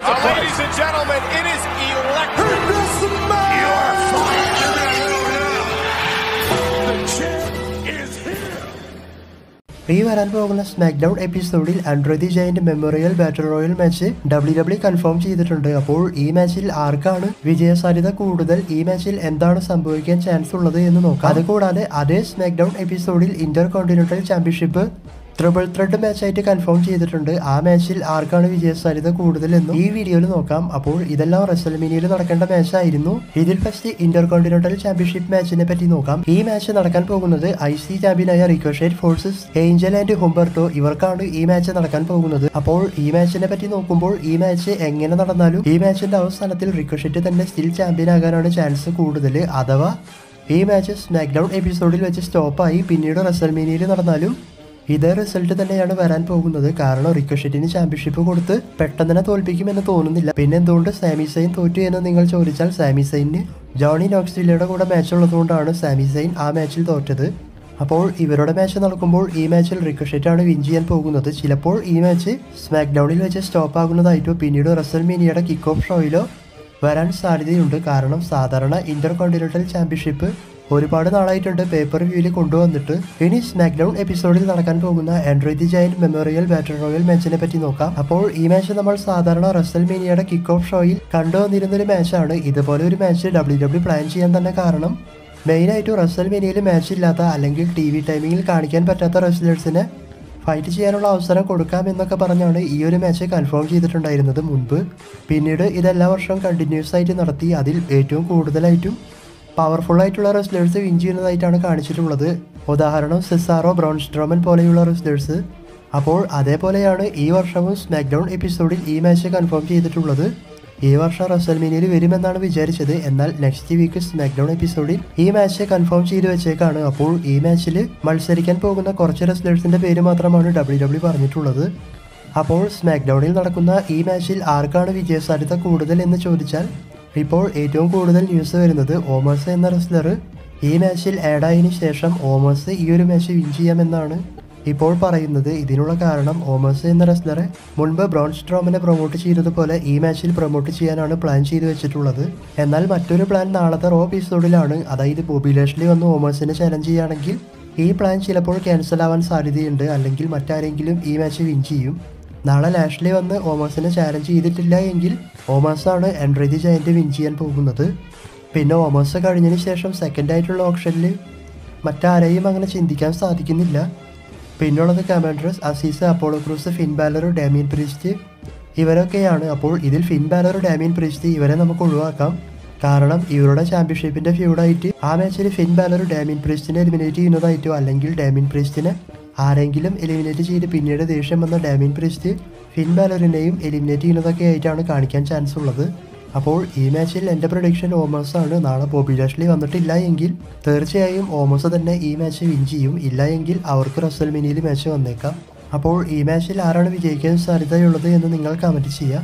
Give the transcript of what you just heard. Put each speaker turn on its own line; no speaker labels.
ladies and gentlemen, it is electric.
ഈ വരാൻ പോകുന്ന സ്മാക്ക്ഡൗൺ എപ്പിസോഡിൽ android giant memorial battle royal match W W confirm ചെയ്തിട്ടുണ്ട്. അപ്പോൾ ഈ മാച്ചിൽ ആർക്കാണ് വിജയ സാധ്യത കൂടുതൽ? ഈ മാച്ചിൽ എന്താണ് സംഭവിക്കാൻ ചാൻസ് ഉള്ളത് എന്ന് നോക്കാം. അതുകൂടാതെ അതേ സ്മാക്ക്ഡൗൺ എപ്പിസോഡിൽ intercontinental championship triple threat match ആയിട്ട് കൺഫേം ചെയ്തിട്ടുണ്ട്. ആ മാച്ചിൽ ആർക്കാണ് വിജയസാധ്യത കൂടുതൽ എന്നും ഈ വീഡിയോയിൽ നോക്കാം. അപ്പോൾ ഇതെല്ലാം റെസൽമീനിയയിൽ നടക്കേണ്ട മാച്ച് ആയിരുന്നു. ഇതിൽ ഫസ്റ്റ് ഇന്റർ കോണ്ടിനെന്റൽ ചാമ്പ്യൻഷിപ്പ് മാച്ചിനെ പറ്റി നോക്കാം. ഈ മാച്ച് നടക്കാൻ പോകുന്നത് ഐ സി ചാമ്പ്യനായ Ricochet versus Angel and Humberto ഇവർക്കാണ് ഈ മാച്ച് നടക്കാൻ പോകുന്നത്. അപ്പോൾ ഈ മാച്ചിനെ പറ്റി നോക്കുമ്പോൾ ഈ മാച്ച് എങ്ങനെ നടന്നാലും ഈ മാച്ചിന്റെ അവസാനത്തിൽ റിക്കോഷേറ്റ് തന്നെ സ്റ്റിൽ ചാമ്പ്യൻ ആകാനാണ് ചാൻസ് കൂടുതൽ. അഥവാ ഈ മാച്ച് സ്മാക്ഡൌൺ എപ്പിസോഡിൽ വെച്ച് സ്റ്റോപ്പായി പിന്നീട് റെസൽമീനിയയിൽ നടന്നാലും ഇതേ റിസൾട്ട് തന്നെയാണ് വരാൻ പോകുന്നത്. കാരണം റിക്കോഷറ്റിന് ചാമ്പ്യൻഷിപ്പ് കൊടുത്ത് പെട്ടെന്ന് തന്നെ തോൽപ്പിക്കുമെന്ന് തോന്നുന്നില്ല. പിന്നെ എന്തുകൊണ്ട് സാമി സൈൻ തോറ്റു എന്ന് നിങ്ങൾ ചോദിച്ചാൽ സാമി സൈനിന് ജോണി നോക്സിലയുടെ കൂടെ മാച്ച് ഉള്ളതുകൊണ്ടാണ് സാമി സൈൻ ആ മാച്ചിൽ തോറ്റത്. അപ്പോൾ ഇവരുടെ മാച്ച് നടക്കുമ്പോൾ ഈ മാച്ചിൽ റിക്കോഷറ്റ് ആണ് വിൻ ചെയ്യാൻ പോകുന്നത്. ചിലപ്പോൾ ഈ മാച്ച് സ്മാക്ക് ഡൗണിൽ വെച്ച് സ്റ്റോപ്പ് ആകുന്നതായിട്ടോ പിന്നീട് റസൽമീനിയയുടെ കിക്ക് ഓഫ് ഷോയിലോ വരാൻ സാധ്യതയുണ്ട്. കാരണം സാധാരണ ഇന്റർ കോണ്ടിനെന്റൽ ചാമ്പ്യൻഷിപ്പ് ഒരുപാട് നാളായിട്ടുണ്ട് പേപ്പർ വ്യൂവിൽ കൊണ്ടുവന്നിട്ട്. ഇനി സ്മാക്ഡൗൺ എപ്പിസോഡിൽ നടക്കാൻ പോകുന്ന android giant memorial battle royal മാച്ചിനെ പറ്റി നോക്കാം. അപ്പോൾ ഈ മാച്ച് നമ്മൾ സാധാരണ റസൽ മീനിയുടെ കിക്ക് ഓഫ് ഷോയിൽ കണ്ടുവന്നിരുന്ന ഒരു മാച്ചാണ് ഇതുപോലെ ഒരു മാച്ച് ഡബ്ല്യു ഡബ്ല്യു പ്ലാൻ ചെയ്യാൻ തന്നെ കാരണം മെയിനായിട്ട് റസൽ മീനിയയിൽ മാച്ച് ഇല്ലാത്ത അല്ലെങ്കിൽ ടി വി ടൈമിങ്ങിൽ കാണിക്കാൻ പറ്റാത്ത റെസ്ലേഴ്സിനെ ഫൈറ്റ് ചെയ്യാനുള്ള അവസരം കൊടുക്കാം എന്നൊക്കെ പറഞ്ഞാണ് ഈ ഒരു മാച്ച് കൺഫേം ചെയ്തിട്ടുണ്ടായിരുന്നത് മുൻപ്. പിന്നീട് ഇതെല്ലാ വർഷവും കണ്ടിന്യൂസ് ആയിട്ട് നടത്തി അതിൽ ഏറ്റവും കൂടുതലായിട്ടും പവർഫുൾ ആയിട്ടുള്ള റെസ്ലേഴ്സ് വിൻ ചെയ്യുന്നതായിട്ടാണ് കാണിച്ചിട്ടുള്ളത്. ഉദാഹരണം സെസാറോ ബ്രൗൺ സ്ട്രോമൻ പോലെയുള്ള റെസ്ലേഴ്സ് അപ്പോൾ അതേപോലെയാണ് ഈ വർഷവും സ്മാക്ഡൗൺ എപ്പിസോഡിൽ ഈ മാച്ച് കൺഫേം ചെയ്തിട്ടുള്ളത്. ഈ വർഷം റസൽമീനിയിൽ വരുമെന്നാണ് വിചാരിച്ചത്. എന്നാൽ നെക്സ്റ്റ് വീക്ക് സ്മാക്ഡൗൺ എപ്പിസോഡിൽ ഈ മാച്ച് കൺഫേം ചെയ്ത് വെച്ചേക്കാണ്. അപ്പോൾ ഈ മാച്ചിൽ മത്സരിക്കാൻ പോകുന്ന കുറച്ച് റെസ്ലേഴ്സിന്റെ പേര് മാത്രമാണ് ഡബ്ല്യു ഡബ്ല്യു പറഞ്ഞിട്ടുള്ളത്. അപ്പോൾ സ്മാക്ഡൗണിൽ നടക്കുന്ന ഈ മാച്ചിൽ ആർക്കാണ് വിജയസാധ്യത കൂടുതൽ എന്ന് ചോദിച്ചാൽ ഇപ്പോൾ ഏറ്റവും കൂടുതൽ ന്യൂസ് വരുന്നത് ഓമേഴ്സ് എന്ന റെസ്ലർ ഈ മാച്ചിൽ ആഡായതിനു ശേഷം ഓമേഴ്സ് ഈ ഒരു മാച്ച് വിൻ ചെയ്യാമെന്നാണ് ഇപ്പോൾ പറയുന്നത്. ഇതിനുള്ള കാരണം ഓമേഴ്സ് എന്ന റെസ്ലറെ മുൻപ് ബ്രോൺ സ്ട്രോമിനെ പ്രൊമോട്ട് ചെയ്തതുപോലെ ഈ മാച്ചിൽ പ്രൊമോട്ട് ചെയ്യാനാണ് പ്ലാൻ ചെയ്തു വെച്ചിട്ടുള്ളത്. എന്നാൽ മറ്റൊരു പ്ലാൻ നാളത്തെ റോ എപ്പിസോഡിലാണ് അതായത് പോപ്പുലേഷനിൽ വന്ന് ഓമേഴ്സിനെ ചലഞ്ച് ചെയ്യുകയാണെങ്കിൽ ഈ പ്ലാൻ ചിലപ്പോൾ ക്യാൻസൽ ആവാൻ സാധ്യതയുണ്ട്. അല്ലെങ്കിൽ മറ്റാരെങ്കിലും ഈ മാച്ച് വിൻ ചെയ്യും. നാളെ ലാഷ്ലി വന്ന് ഓമാസിനെ ചാലഞ്ച് ചെയ്തിട്ടില്ല എങ്കിൽ ഓമാസാണ് എൻഡ്രൈതി ജയന്റെ വിൻ ചെയ്യാൻ പോകുന്നത്. പിന്നെ ഓമാസ കഴിഞ്ഞതിന് ശേഷം സെക്കൻഡ് ആയിട്ടുള്ള ഓപ്ഷനിൽ മറ്റാരെയും അങ്ങനെ ചിന്തിക്കാൻ സാധിക്കുന്നില്ല. പിന്നുള്ളത് commanders Azeez Apollo Crews Finn Balor Damian Priest ഇവരൊക്കെയാണ്. അപ്പോൾ ഇതിൽ ഫിൻ ബാലർ ഡാമിയൻ പ്രിസ്റ്റ് ഇവരെ നമുക്ക് ഒഴിവാക്കാം. കാരണം ഇവരുടെ ചാമ്പ്യൻഷിപ്പിന്റെ ഫ്യൂഡായിട്ട് ആ മാച്ചിൽ ഫിൻ ബാലർ ഡാമിൻ പ്രിസ്റ്റിനെ എലിമിനേറ്റ് ചെയ്യുന്നതായിട്ടോ അല്ലെങ്കിൽ ഡാമിൻ പ്രിസ്റ്റിനെ ആരെങ്കിലും എലിമിനേറ്റ് ചെയ്ത് പിന്നീട് ദേഷ്യം വന്ന ഡാമിൻ പ്രിസ്റ്റ് ഫിൻ ബാലറിനെയും എലിമിനേറ്റ് ചെയ്യുന്നതൊക്കെ ആയിട്ടാണ് കാണിക്കാൻ ചാൻസ് ഉള്ളത്. അപ്പോൾ ഈ മാച്ചിൽ എന്റെ പ്രൊഡിക്ഷൻ ഓമേഴ്സ് ആണ്. നാളെ ബോബി ലാഷ്ലി വന്നിട്ടില്ല എങ്കിൽ തീർച്ചയായും ഓമേഴ്സ് തന്നെ ഈ മാച്ച് വിൻ ചെയ്യും. ഇല്ല എങ്കിൽ അവർക്ക് റസൽ മിനിയിൽ മാച്ച് വന്നേക്കാം. അപ്പോൾ ഈ മാച്ചിൽ ആരാണ് വിജയിക്കാൻ സാധ്യതയുള്ളത് എന്ന് നിങ്ങൾ കമന്റ് ചെയ്യുക.